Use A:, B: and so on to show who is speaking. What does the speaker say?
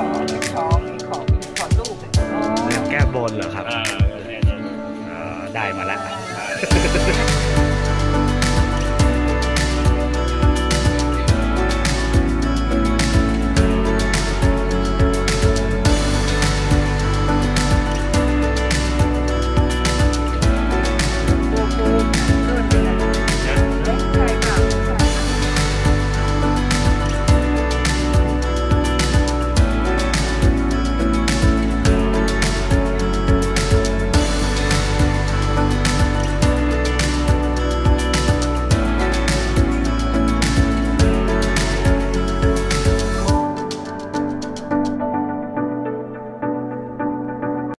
A: อขอขอขอลูก
B: แก้บนเหรอครับได้มาแล้ว